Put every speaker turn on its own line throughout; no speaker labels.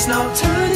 there's no time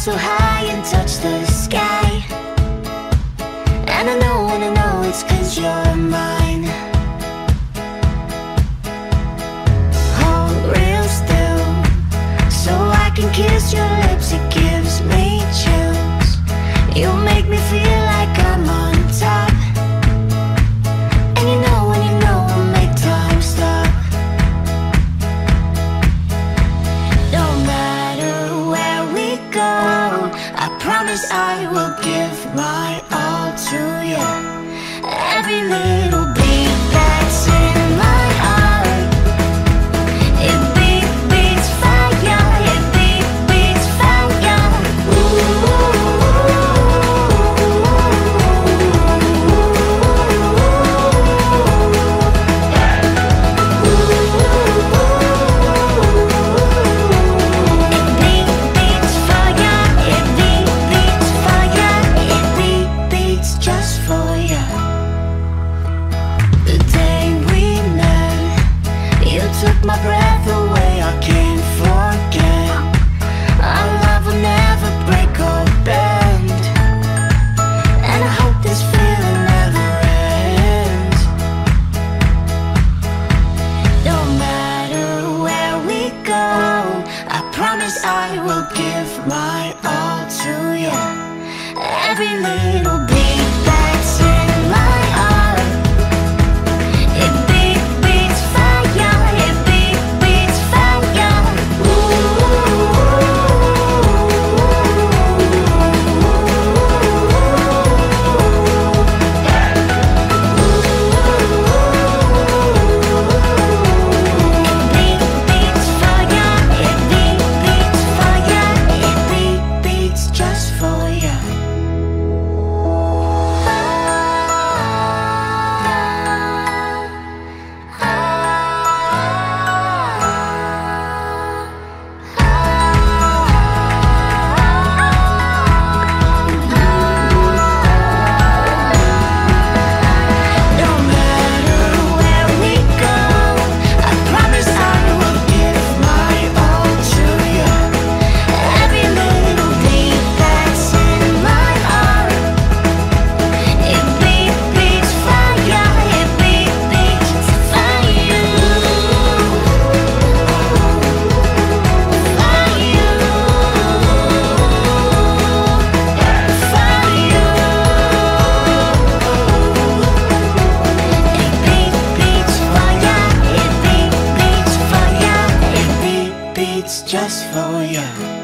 so high and touch the sky. And I know, and I know it's cause you're mine. Hold real still So I can kiss your lips I will give my all to you. Every little beat that's in promise I will give my all to you. Every little bit just for you.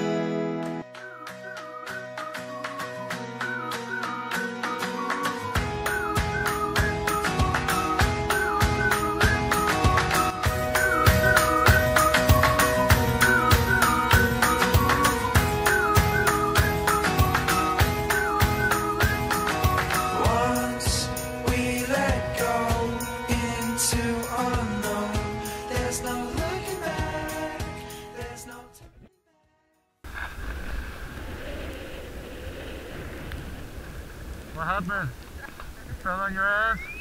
Ladner. Stand on your
ass.